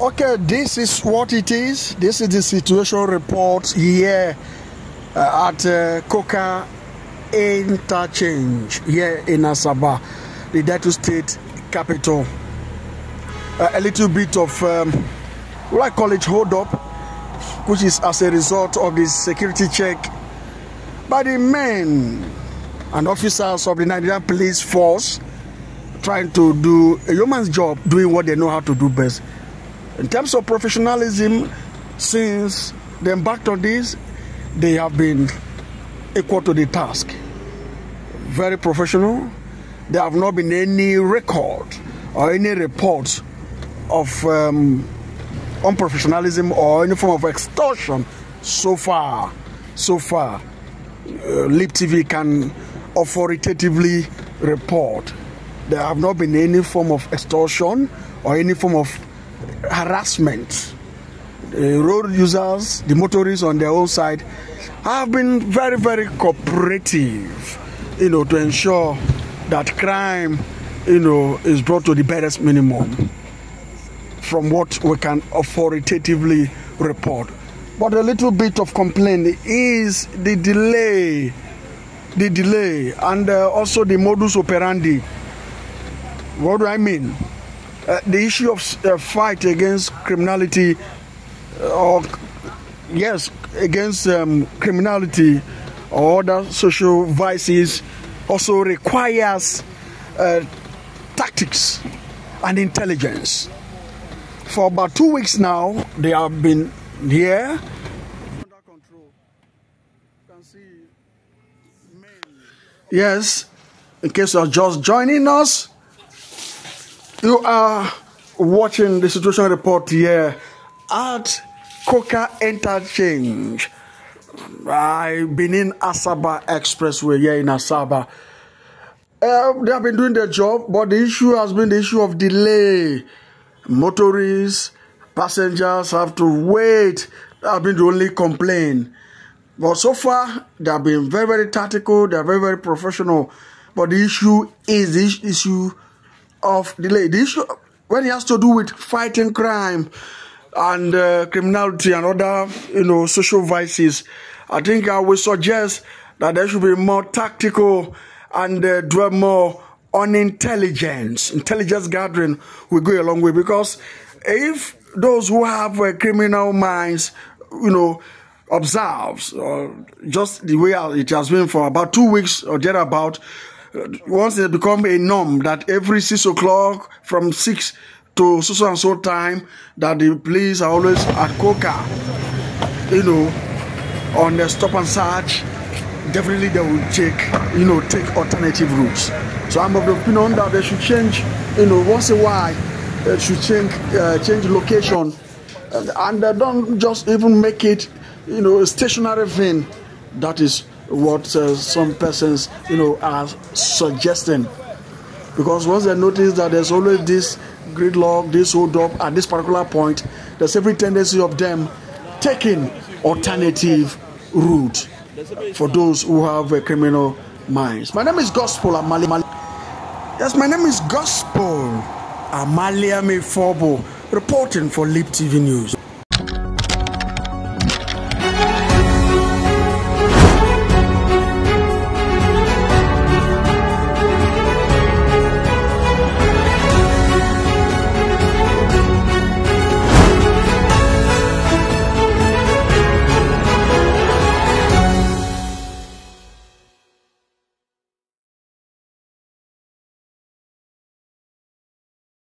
Okay, this is what it is. This is the situation report here uh, at uh, Coca Interchange here in Asaba, the Delta State capital. Uh, a little bit of, um, what I call it, hold up, which is as a result of the security check by the men and officers of the Nigerian police force trying to do a human's job, doing what they know how to do best. In terms of professionalism, since they embarked on this, they have been equal to the task. Very professional. There have not been any record or any report of um, unprofessionalism or any form of extortion so far. So far, uh, LEAP TV can authoritatively report there have not been any form of extortion or any form of harassment. The road users, the motorists on their own side, have been very, very cooperative, you know, to ensure that crime, you know, is brought to the barest minimum from what we can authoritatively report. But a little bit of complaint is the delay, the delay, and uh, also the modus operandi what do I mean? Uh, the issue of uh, fight against criminality, uh, or yes, against um, criminality or other social vices, also requires uh, tactics and intelligence. For about two weeks now, they have been here. Yes, in case you're just joining us, you are watching the situation report here at Koka Interchange. I've been in Asaba Expressway here in Asaba. Uh, they have been doing their job, but the issue has been the issue of delay. Motorists, passengers have to wait. That have been the only complaint. But so far, they have been very, very tactical. They are very, very professional. But the issue is the issue of delay. The issue when it has to do with fighting crime and uh, criminality and other, you know, social vices, I think I would suggest that there should be more tactical and uh, dwell more on intelligence. Intelligence gathering will go a long way because if those who have uh, criminal minds, you know, observes, uh, just the way it has been for about two weeks or thereabout, once it become a norm that every six o'clock from six to so and so time that the police are always at Koka you know on the stop and search definitely they will take you know take alternative routes. So i'm of the opinion that they should change you know once a while they should change uh, change location. And, and they don't just even make it you know a stationary thing that is what uh, some persons, you know, are suggesting. Because once they notice that there's always this gridlock, this hold up at this particular point, there's every tendency of them taking alternative route for those who have a criminal minds. My name is Gospel Amalia. Yes, my name is Gospel Amalia Mefobo, reporting for Lip TV News.